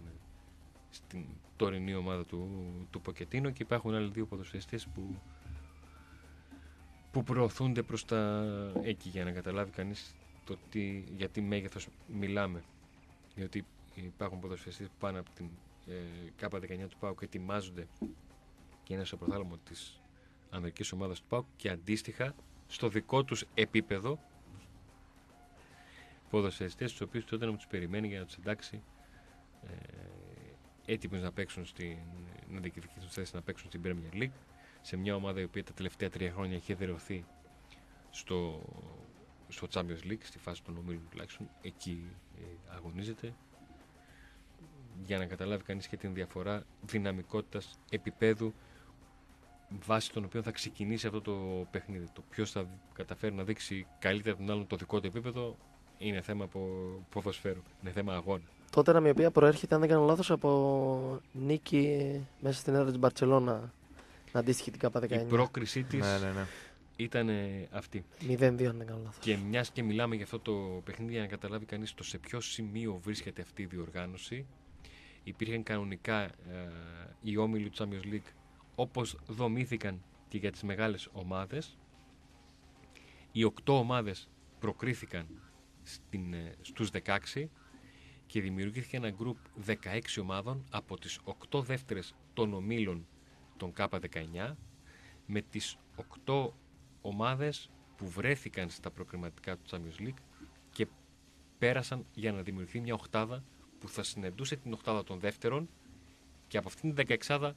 στην τωρινή ομάδα του, του Ποκετίνο και υπάρχουν άλλοι δύο ποδοσφαιριστές που, που προωθούνται προς τα εκεί για να καταλάβει κανείς το τι, για τι μέγεθος μιλάμε. Διότι υπάρχουν ποδοσφαιριστές που πάνε από την ε, K19 του ΠΑΟΚ και ετοιμάζονται και είναι στο προθάλαμο της ανδρικής ομάδας του ΠΑΟΚ και αντίστοιχα στο δικό τους επίπεδο ποδοσφαιριστές τους οποίους τότε να τους περιμένει για να τους εντάξει ε, έτοιμους να παίξουν στην, να διεκδικήσουν θέση να παίξουν στην Premier League. Σε μια ομάδα η οποία τα τελευταία τρία χρόνια έχει εδρεωθεί στο, στο Champions League, στη φάση των ομίλων τουλάχιστον, εκεί ε, αγωνίζεται. Για να καταλάβει κανείς και την διαφορά δυναμικότητας επίπεδου βάσει των οποίων θα ξεκινήσει αυτό το παιχνίδι. Το ποιος θα καταφέρει να δείξει καλύτερα τον άλλον το δικό του επίπεδο είναι θέμα από ποδοσφαίρου. Είναι θέμα αγώνα. Τότε η οποία προέρχεται, αν δεν κάνω λάθος, από νίκη μέσα στην έδρα της Μπαρτσελώνα, αντίστοιχη την K19. Η πρόκρισή της Ναι, ναι, ναι. ήταν ε, αυτή. 0-2, αν δεν κάνω λάθος. Και μιας και μιλάμε για αυτό το παιχνίδι, για να καταλάβει κανείς το σε ποιο σημείο βρίσκεται αυτή η διοργάνωση, υπήρχαν κανονικά ε, οι όμιλοι του Champions League όπως δομήθηκαν και για τις μεγάλες ομάδες. Οι οκτώ ομάδες προκρίθηκαν στην, ε, στους 16 και δημιουργήθηκε ένα γκρουπ 16 ομάδων από τις 8 δεύτερες των ομίλων των K19 με τις 8 ομάδες που βρέθηκαν στα προκριματικά του Champions League και πέρασαν για να δημιουργηθεί μια οχτάδα που θα συνεντούσε την οχτάδα των δεύτερων και από αυτήν την 16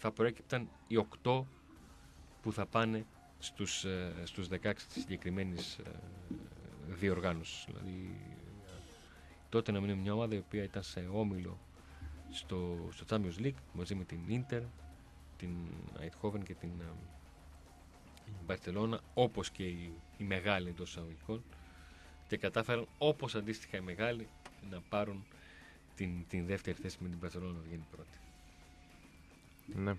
θα προέκυπταν οι 8 που θα πάνε στους, ε, στους 16 της συγκεκριμένης ε, διοργάνωσης. Δηλαδή, ε, τότε να είναι μια ομάδα η οποία ήταν σε όμιλο στο, στο Champions League μαζί με την Inter, την Eindhoven και την ε, Barcelona όπως και η, η μεγάλη εντός εισαγωγικών και κατάφεραν όπως αντίστοιχα οι μεγάλοι να πάρουν την, την δεύτερη θέση με την Barcelona να βγαίνει πρώτη. Ναι.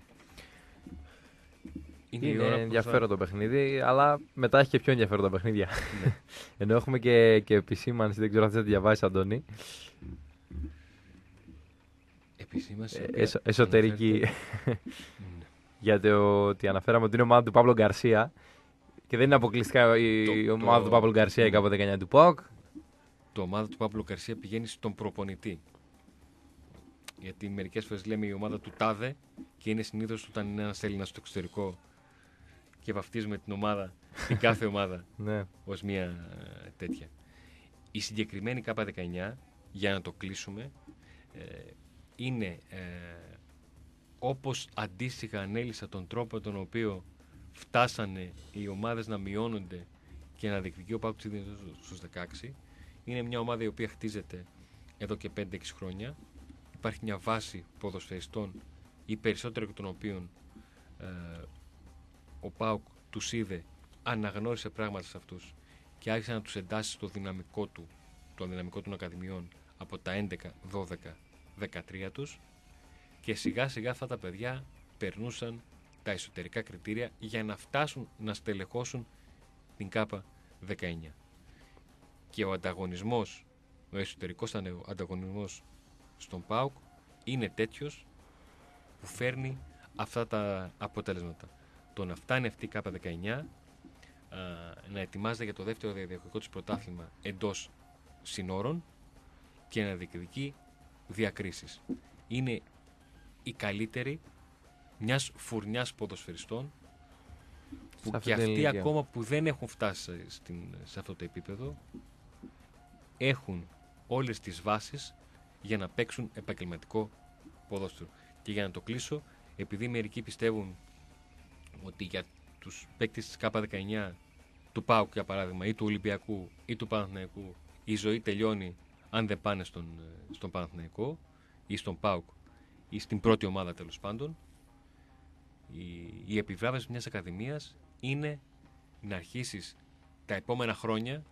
Είναι, Είναι, η ώρα που ενδιαφέρον το παιχνίδι, αλλά μετά έχει και πιο ενδιαφέροντα παιχνίδια. Ναι. Ενώ έχουμε και, και επισήμανση, δεν ξέρω αν θες να τη διαβάσεις, Αντώνη. Επισήμαση. Ε, η οποία εσω- εσωτερική. αναφέρεται- Ναι. για το ότι αναφέραμε ότι είναι ομάδα του Παύλο Γκαρσία. Και δεν είναι αποκλειστικά η Το- η το- ομάδα του Παύλο Γκαρσία η κάπου 19 του ΠΟΚ. Το ομάδα του Παύλου Καρσία πηγαίνει στον προπονητή. Γιατί μερικές φορές λέμε η ομάδα του Τάδε και είναι συνήθως όταν είναι ένας Έλληνας στο εξωτερικό και βαφτίζουμε την ομάδα, την κάθε ομάδα Ναι. ως μια ε, τέτοια. Η συγκεκριμένη K19, για να το κλείσουμε, ε, είναι ε, όπως αντίστοιχα ανέλησα τον τρόπο τον οποίο φτάσανε οι ομάδες να μειώνονται και να διεκδικεί ο Πάουκ στους 16. Είναι μια ομάδα η οποία χτίζεται εδώ και 5-6 χρόνια. Υπάρχει μια βάση ποδοσφαιριστών, οι περισσότεροι εκ των οποίων ε, ο Πάουκ τους είδε, αναγνώρισε πράγματα σε αυτούς και άρχισε να τους εντάσει στο δυναμικό του, το δυναμικό των ακαδημιών από τα 11, 12, 13 τους και σιγά σιγά αυτά τα παιδιά περνούσαν τα εσωτερικά κριτήρια για να φτάσουν να στελεχώσουν την ΚΑΠΑ 19. Και ο ανταγωνισμός, ο εσωτερικός ανε- ανταγωνισμός στον ΠΑΟΚ είναι τέτοιος που φέρνει αυτά τα αποτέλεσματα. Το να φτάνει αυτή η K19 α, να ετοιμάζεται για το δεύτερο διαδικτυακό της πρωτάθλημα εντός συνόρων και να διεκδικεί διακρίσεις. Είναι η καλύτερη μιας φουρνιάς ποδοσφαιριστών που Σε αυτή και την αυτοί ηλικία. ακόμα που δεν έχουν φτάσει στην, σε αυτό το επίπεδο έχουν όλες τις βάσεις για να παίξουν επαγγελματικό ποδόσφαιρο. Και για να το κλείσω, επειδή μερικοί πιστεύουν ότι για τους παίκτες της K19 του ΠΑΟΚ για παράδειγμα ή του Ολυμπιακού ή του Παναθηναϊκού η ζωή τελειώνει αν δεν πάνε στον, ε, στον Παναθηναϊκό ή στον ΠΑΟΚ ή στην πρώτη ομάδα τέλος πάντων η, η επιβράβευση μιας ακαδημίας είναι να αρχίσεις τα επόμενα χρόνια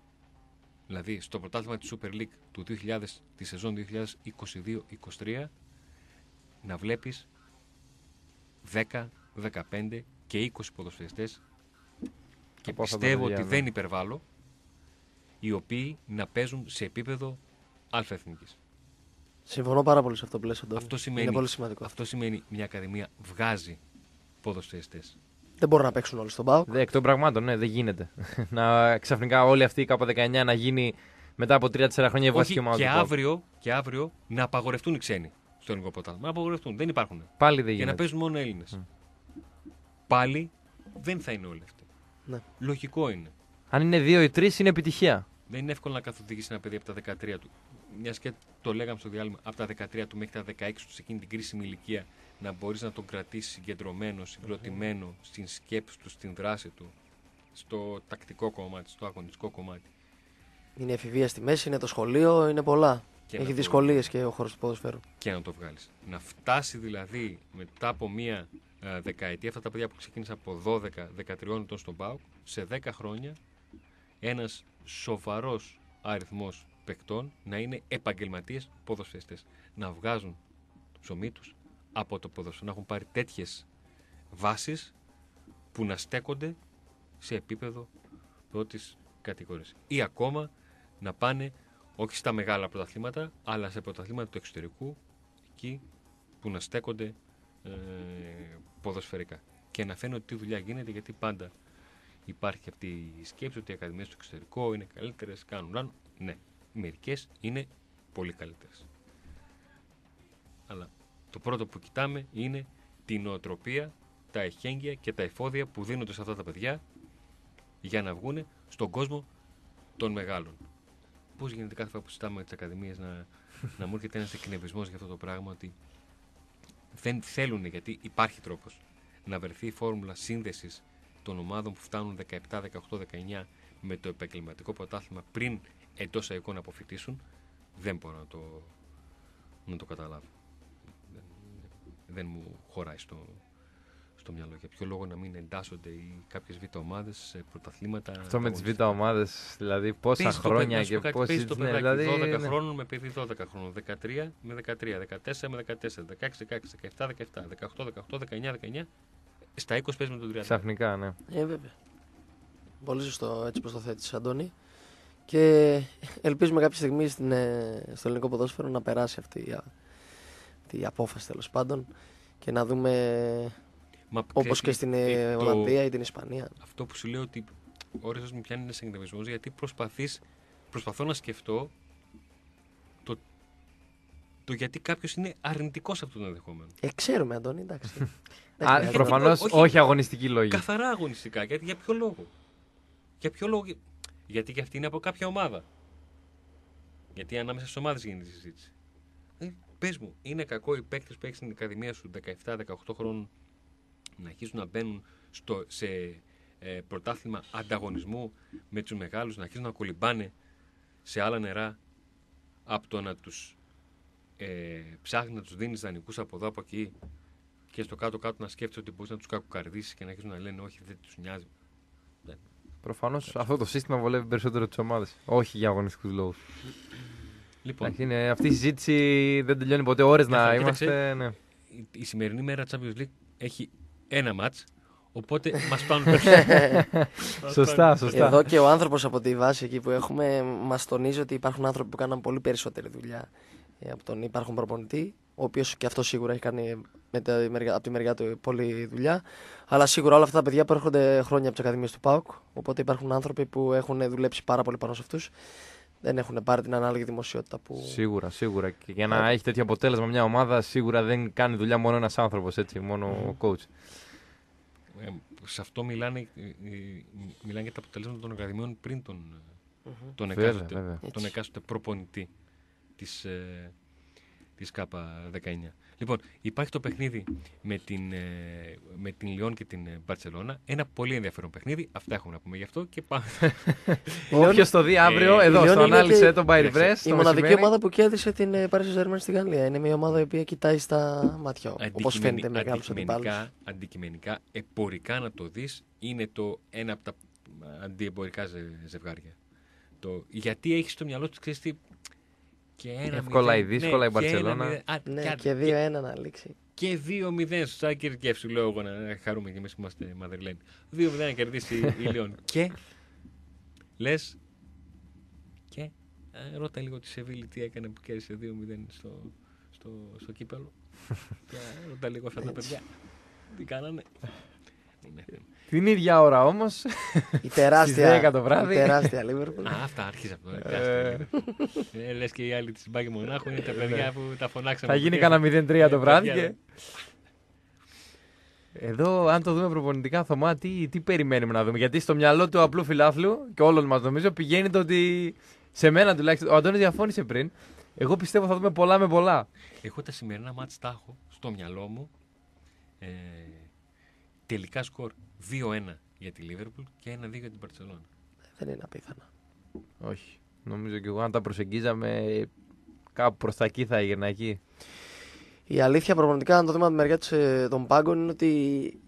δηλαδή στο πρωτάθλημα της Super League του 2000, της σεζόν 2022-23 να βλέπεις 10, 15 και 20 ποδοσφαιριστές και Από αυτά τα πιστεύω παιδιά, ότι ναι. δεν υπερβάλλω οι οποίοι να παίζουν σε επίπεδο αλφα-εθνικής. Συμφωνώ πάρα πολύ σε αυτό που λες, Αντώνη. Αυτό σημαίνει, Είναι πολύ σημαντικό. αυτό σημαίνει μια ακαδημία βγάζει ποδοσφαιριστές. Δεν μπορούν να παίξουν όλοι στον ΠΑΟΚ. Δε, εκ των πραγμάτων, ναι, δεν γίνεται. να ξαφνικά όλη αυτή η K19 να γίνει μετά από 3-4 χρόνια η βασική Όχι, ομάδα και, του ΠΑΟΚ. αύριο, και αύριο να απαγορευτούν οι ξένοι στο ελληνικό πρωτάθλημα. Να απαγορευτούν. Δεν υπάρχουν. Πάλι δεν Για να γίνεται. παίζουν μόνο Έλληνες. Μμ. Πάλι δεν θα είναι όλοι αυτοί. Ναι. Λογικό είναι. Αν είναι 2 ή 3 είναι επιτυχία. Δεν είναι εύκολο να καθοδηγήσει ένα παιδί από τα 13 του. Μιας και το λέγαμε στο διάλειμμα, από τα 13 του μέχρι τα 16 του σε εκείνη την κρίσιμη ηλικία να μπορείς να τον κρατήσεις συγκεντρωμένο, συγκροτημένο στην σκέψη του, στην δράση του, στο τακτικό κομμάτι, στο αγωνιστικό κομμάτι. Είναι εφηβεία στη μέση, είναι το σχολείο, είναι πολλά. Και να Έχει το- δυσκολίες και ο χώρος του ποδοσφαίρου. και να το βγάλεις. Να φτάσει δηλαδή μετά από μία ε, δεκαετία, αυτά τα παιδιά που ξεκίνησαν από 12-13 ετών στον ΠΑΟΚ, σε 10 χρόνια ένας σοβαρός αριθμός παικτών να είναι επαγγελματίες ποδοσφαιριστές. Να βγάζουν το ψωμί τους από το ποδόσφαιρο. Να έχουν πάρει τέτοιες βάσεις που να στέκονται σε επίπεδο πρώτης κατηγορίας. Ή ακόμα να πάνε όχι στα μεγάλα πρωταθλήματα, αλλά σε πρωταθλήματα του εξωτερικού, εκεί που να στέκονται ε, ποδοσφαιρικά. Και να φαίνεται τι δουλειά γίνεται, γιατί πάντα υπάρχει αυτή η σκέψη ότι οι ακαδημίες στο εξωτερικό είναι καλύτερες, κάνουν ράνο. Ναι, μερικές είναι πολύ καλύτερες. Αλλά το πρώτο που κοιτάμε είναι την νοοτροπία, τα εχέγγυα και τα εφόδια που δίνονται σε αυτά τα παιδιά για να βγουν στον κόσμο των μεγάλων. Πώς γίνεται κάθε φορά που συζητάμε τις ακαδημίες να, να μου έρχεται ένας εκνευρισμός για αυτό το πράγμα ότι δεν θέλουν γιατί υπάρχει τρόπος να βρεθεί η φόρμουλα σύνδεσης των ομάδων που φτάνουν 17, 18, 19 με το επαγγελματικό πρωτάθλημα πριν εντός εικόνας να αποφυτίσουν. Δεν μπορώ να το, να το καταλάβω. Δεν, δεν μου χωράει στο, στο μυαλό. Για ποιο λόγο να μην εντάσσονται οι κάποιες β' ομάδες σε πρωταθλήματα. Αυτό με τις αγωνιστικά. β' ομάδες, δηλαδή πόσα Παίζει το παιδί, χρόνια να σου και πω κάτι, πώ. παίζει το Ναι, παιδάκι, δηλαδή. 12 ναι. χρόνων με παιδί 12 χρόνων, 13 με 13, 14 με 14, 16, 16, 17, 17, 18, 18, 19, 19. Στα 20 παίζεις με τον 30. Ξαφνικά, ναι. Ε, βέβαια. Πολύ σωστό έτσι πως το θέτεις, Αντώνη. Και ελπίζουμε κάποια στιγμή στην, ε, στο ελληνικό ποδόσφαιρο να περάσει αυτή η, α- αυτή η απόφαση τέλος πάντων και να δούμε Μα όπως ξέρεις, και στην ε, ε, το- Ολλανδία ή την Ισπανία. Αυτό που σου λέω ότι ώρες μου πιάνει ένα εκνευρισμό γιατί προσπαθείς, προσπαθώ να σκεφτώ το, το γιατί κάποιος είναι αρνητικός σε αυτό το ενδεχόμενο. Ε, ξέρουμε, Αντώνη, εντάξει. Α, Εντάξει, ε, Προφανώς όχι- όχι αγωνιστική λόγη. Καθαρά αγωνιστικά. Γιατί, για ποιο λόγο; Για ποιο λόγο; Γιατί και αυτή είναι από κάποια ομάδα. Γιατί ανάμεσα στις ομάδες γίνεται η συζήτηση. Ε, Πες μου, είναι κακό οι παίκτες που έχεις στην Ακαδημία σου 17-18 χρόνων να αρχίσουν να μπαίνουν στο, σε ε, πρωτάθλημα ανταγωνισμού με τους μεγάλους, να αρχίσουν να κολυμπάνε σε άλλα νερά από το να τους ε, ψάχνεις να τους δίνεις δανεικούς από εδώ από εκεί και στο κάτω-κάτω να σκέφτεσαι ότι μπορείς να τους κακοκαρδίσει και να αρχίσουν να λένε Όχι, δεν τους νοιάζει. Προφανώς αυτό το σύστημα βολεύει περισσότερο τις ομάδες. Όχι για αγωνιστικούς λόγους. Λοιπόν, Αυτή η συζήτηση δεν τελειώνει ποτέ. Ώρες να Κοίταξε, είμαστε. Ναι. η, η σημερινή μέρα Champions League έχει ένα μάτς, οπότε μας πάνουν περισσότερο. Μας Σωστά, πάνουν. σωστά. Εδώ και ο άνθρωπος από τη βάση εκεί που έχουμε μας τονίζει ότι υπάρχουν άνθρωποι που κάναν πολύ περισσότερη δουλειά ε, από τον υπάρχον προπονητή. ο οποίος και αυτό σίγουρα έχει κάνει με τη μεριά, από τη μεριά του πολλή δουλειά. Αλλά σίγουρα όλα αυτά τα παιδιά προέρχονται χρόνια από τις Ακαδημίες του ΠΑΟΚ. Οπότε υπάρχουν άνθρωποι που έχουν δουλέψει πάρα πολύ πάνω σε αυτούς. Δεν έχουν πάρει την ανάλογη δημοσιότητα που. Σίγουρα, σίγουρα. Και για να έχει τέτοιο αποτέλεσμα μια ομάδα, σίγουρα δεν κάνει δουλειά μόνο ένας άνθρωπος, έτσι, μόνο ο coach. Ε, σε αυτό μιλάνε, ε, ε, μιλάνε για τα αποτελέσματα των Ακαδημιών πριν τον, τον, Βέβαια, εκάστοτε, βέβαια. τον Έτσι. εκάστοτε προπονητή της, ε, της ΚΑΠΑ 19. Λοιπόν, υπάρχει το παιχνίδι με την, ε, με την Λιόν και την ε, Μπαρτσελώνα. Ένα πολύ ενδιαφέρον παιχνίδι. Αυτά έχουμε να πούμε γι' αυτό και πάμε. Όποιος το δει αύριο, Ε, εδώ η στο Λιόν είναι ανάλυσε και- το Bayern Εντάξει, Press. Η το μοναδική μεσημέρι. ομάδα που κέρδισε την ε, Paris Saint-Germain στη Γαλλία. Είναι μια ομάδα η οποία κοιτάει στα μάτια. Όπως Αντικειμενι- φαίνεται μεγάλου αντιπάλους. αντικειμενικά, αντικειμενικά, εμπορικά να το δεις, είναι το ένα από τα αντιεμπορικά ζε- ζευγάρια. Το, γιατί έχεις στο μυαλό του, ξέρεις τι, και ένα Εύκολα μηδέν, η δύσκολα η και ένα Μπαρτσελώνα. μηδέν. Α, Ναι, και- και 2-1 να λήξει. Και 2-0 στο Σάκερ και σου λέω εγώ να χαρούμε και εμείς που είμαστε Μαδερλένοι. 2-0 να κερδίσει η Λιόν. και λες και ε, ρώτα λίγο τη Σεβίλη τι έκανε που κέρδισε 2-0 στο, στο, στο κύπελο. και ε, ρώτα λίγο αυτά τα παιδιά. Τι κάνανε. Είναι θέμα. Την ίδια ώρα όμως. Η τεράστια, 10 το βράδυ. η τεράστια Liverpool. Α, αυτά άρχισε αυτό. Ε. Ε, Λες και οι άλλοι της Μπάγκη Μονάχου είναι τα παιδιά που τα φωνάξαμε. θα γίνει από κανένα 0-3 Ε, το βράδυ. παιδιά, Και... Εδώ, αν το δούμε προπονητικά, Θωμά, τι, τι περιμένουμε να δούμε; Γιατί στο μυαλό του απλού φιλάθλου και όλων μας νομίζω πηγαίνει το ότι σε μένα τουλάχιστον. Ο Αντώνης διαφώνησε πριν. Εγώ πιστεύω θα δούμε πολλά με πολλά. Εγώ τα σημερινά μάτς τα έχω στο μυαλό μου. Ε, τελικά σκορ 2-1 για τη Λίβερπουλ και 1-2 για την Παρσελόνα. Δεν είναι απίθανο. Όχι. Νομίζω και εγώ αν τα προσεγγίζαμε κάπου προς τα εκεί θα έγινα εκεί. Η αλήθεια πραγματικά, αν το δούμε από τη μεριά της, ε, των πάγκων, είναι ότι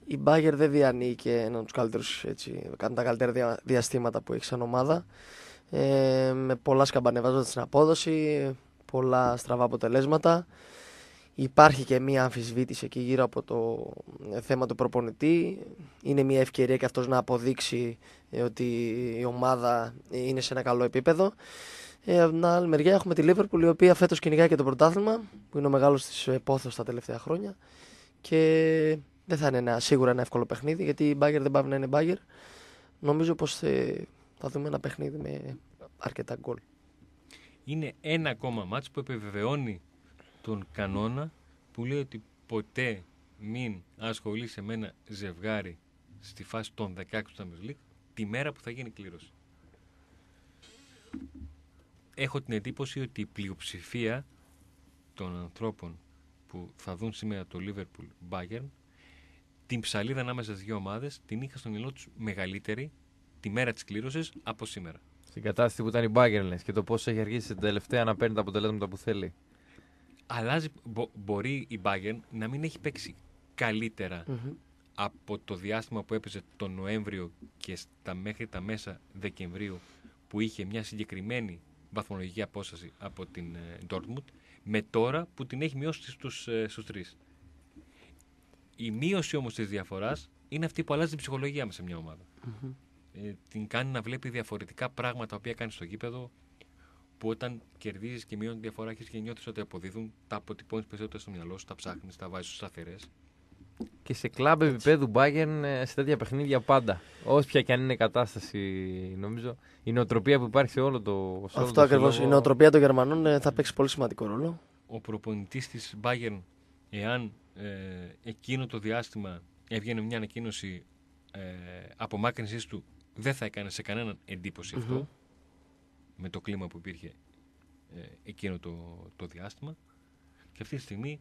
η Bayern δεν διανύει και έναν από τους καλύτερους, έτσι, κάνει τα καλύτερα δια- διαστήματα που έχει σαν ομάδα. Ε, με πολλά σκαμπανεβάζοντας στην απόδοση, πολλά στραβά αποτελέσματα. Υπάρχει και μία αμφισβήτηση εκεί γύρω από το ε, θέμα του προπονητή. Είναι μία ευκαιρία και αυτός να αποδείξει ε, ότι η ομάδα είναι σε ένα καλό επίπεδο. Ε, από την άλλη μεριά έχουμε τη Liverpool η οποία φέτος κυνηγάει και το πρωτάθλημα που είναι ο μεγάλος της ε, πόθος τα τελευταία χρόνια και δεν θα είναι ένα, σίγουρα ένα εύκολο παιχνίδι γιατί η Bayern δεν πάει να είναι Bayern. Νομίζω πως ε, θα δούμε ένα παιχνίδι με αρκετά γκολ. Είναι ένα ακόμα μάτς που επιβεβαιώνει τον κανόνα που λέει ότι ποτέ μην ασχολείσαι με ένα ζευγάρι στη φάση των 16 του Champions League τη μέρα που θα γίνει κλήρωση. Έχω την εντύπωση ότι η πλειοψηφία των ανθρώπων που θα δουν σήμερα το Liverpool Bayern την ψαλίδα ανάμεσα στις δύο ομάδες την είχα στο μυαλό τους μεγαλύτερη τη μέρα της κλήρωσης από σήμερα. Στην κατάσταση που ήταν η Bayern λες, και το πώς έχει αργήσει την τελευταία να παίρνει τα αποτελέσματα που θέλει. Αλλάζει, μπο- μπορεί η Bayern να μην έχει παίξει καλύτερα Μμμ. από το διάστημα που έπαιζε τον Νοέμβριο και στα μέχρι τα μέσα Δεκεμβρίου που είχε μια συγκεκριμένη βαθμολογική απόσταση από την ε, Dortmund με τώρα που την έχει μειώσει στους, ε, στους τρεις. Η μείωση όμως της διαφοράς είναι αυτή που αλλάζει την ψυχολογία μέσα σε μια ομάδα. Μμμ. Ε, την κάνει να βλέπει διαφορετικά πράγματα τα οποία κάνει στο γήπεδο που όταν κερδίζεις και μειώνεις τη διαφορά έχεις και νιώθεις ότι αποδίδουν, τα αποτυπώνεις περισσότερο στο μυαλό σου, τα ψάχνεις, τα βάζεις στους σταθερέ. Και σε κλαμπ επίπεδου Bayern ε, σε τέτοια παιχνίδια πάντα. Όποια και αν είναι η κατάσταση, νομίζω. Η νοοτροπία που υπάρχει σε όλο το. Σε όλο Αυτό το ακριβώς. σύλλογο- Η νοοτροπία των Γερμανών ε, θα παίξει πολύ σημαντικό ρόλο. Ο προπονητής της Bayern, εάν ε, εκείνο το διάστημα έβγαινε μια ανακοίνωση ε, απομάκρυνσής του, δεν θα έκανε σε κανέναν εντύπωση αυτό Μμμ. Με το κλίμα που υπήρχε ε, εκείνο το, το διάστημα. Και αυτή τη στιγμή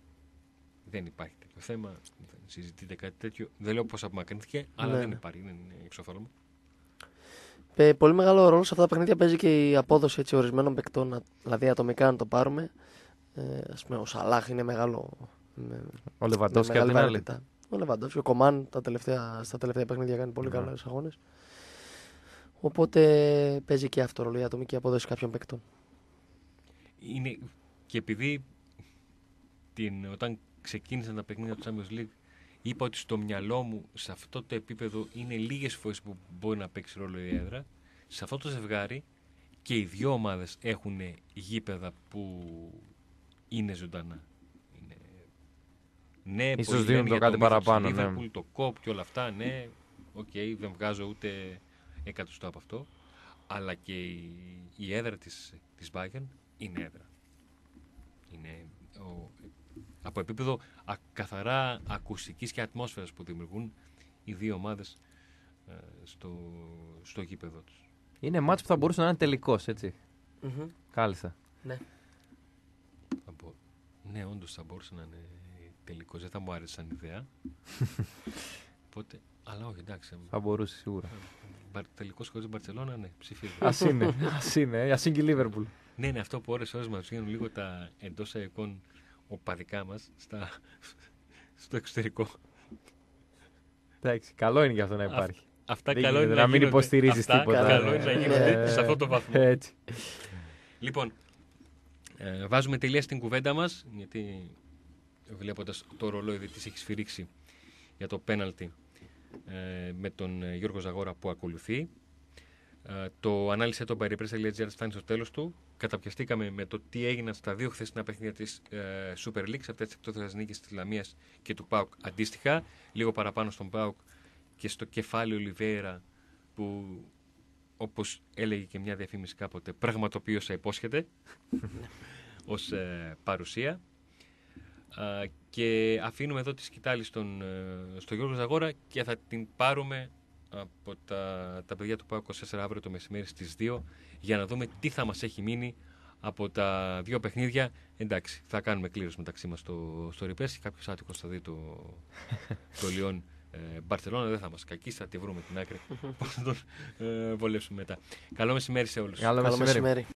δεν υπάρχει τέτοιο θέμα, δεν συζητείται κάτι τέτοιο. Δεν λέω πώ απομακρυνθήκε, αλλά Ναι, δεν ναι. υπάρχει, δεν είναι εξωφρόνημα. Ε, πολύ μεγάλο ρόλο σε αυτά τα παιχνίδια παίζει και η απόδοση έτσι, ορισμένων παικτών, να- δηλαδή ατομικά να το πάρουμε. Ε, ας πούμε, ο Σαλάχ είναι μεγάλο. Με, Ο με Λεβαντόφσκι απ' μεγάλη την άλλη. βαρύτητα. Ο Λεβαντόφσκι, ο Κομάν τα τελευταία, στα τελευταία παιχνίδια κάνει πολύ Ναι. καλά αγώνες. Οπότε παίζει και αυτό ρόλο η ατομική απόδοση κάποιων παικτών. είναι και επειδή την, όταν ξεκίνησαν τα παιχνίδια του Champions League είπα ότι στο μυαλό μου σε αυτό το επίπεδο είναι λίγες φορές που μπορεί να παίξει ρόλο η έδρα σε αυτό το ζευγάρι και οι δύο ομάδες έχουν γήπεδα που είναι ζωντανά είναι Ναι, Ίσως πολλοί δίνουν λένε το για κάτι μύθο της παραπάνω, ναι. Liverpool, το Kop και όλα αυτά, ναι, οκ, δεν βγάζω ούτε εκατοστό από αυτό. Αλλά και η, η έδρα της, της Bayern είναι έδρα. Είναι ο, από επίπεδο α, καθαρά ακουστικής και ατμόσφαιρας που δημιουργούν οι δύο ομάδες ε, στο, στο γήπεδο τους. Είναι μάτς που θα μπορούσε να είναι τελικός, έτσι. Μμμ. Κάλιστα. Ναι. Θα μπο- Ναι, όντως θα μπορούσε να είναι τελικός. Δεν θα μου άρεσε σαν ιδέα. Οπότε, αλλά όχι, εντάξει. Θα μπορούσε σίγουρα. Τελικός χωρίς Μπαρσελόνα, ναι, ψηφίζω. Α είναι. Α είναι. Α είναι και η Λίβερπουλ. ναι, ναι, αυτό που ώρες ώρες μας βγαίνουν λίγο τα εντός εικόν οπαδικά μας στο εξωτερικό. Εντάξει, καλό είναι και αυτό να Αυ- υπάρχει. Αυτά Δεν καλό γίνεται είναι να μην γίνονται- υποστηρίζεις αυτά τίποτα. Καλό είναι να Ναι. γίνονται Ε, σε αυτό το βαθμό. Έτσι. Λοιπόν, ε, βάζουμε τελεία στην κουβέντα μας, γιατί βλέποντας το ρολόι δεν της έχεις σφυρίξει για το πέναλτι ε, με τον ε, Γιώργο Ζαγόρα που ακολουθεί. Ε, το ανάλυσε το Περιπρess.gr φτάνει στο τέλος του. Καταπιαστήκαμε με το τι έγιναν στα δύο χθεσινά παιχνίδια της ε, Super League, σε αυτές τις εκτός νίκες της Λαμίας και του ΠΑΟΚ αντίστοιχα. Λίγο παραπάνω στον ΠΑΟΚ και στο κεφάλι Ολιβέρα που όπως έλεγε και μια διαφήμιση κάποτε, πραγματοποιώσα υπόσχεται ως ε, παρουσία. Α, και αφήνουμε εδώ τη σκητάλη στον, ε, στο Γιώργος Ζαγόρα και θα την πάρουμε από τα, τα παιδιά του ΠΑΟ 24 αύριο το μεσημέρι στις 2 για να δούμε τι θα μας έχει μείνει από τα δύο παιχνίδια. Εντάξει, θα κάνουμε κλήρωση μεταξύ μας στο, στο Ριπές. Κάποιος άτυχος θα δει το, το Λιόν ε, Μπαρσελόνα, δεν θα μας κακίσει, θα τη βρούμε την άκρη. Πώς θα τον ε, βολέψουμε μετά. Καλό μεσημέρι σε όλους. Καλό Καλό μεσημέρι. μεσημέρι.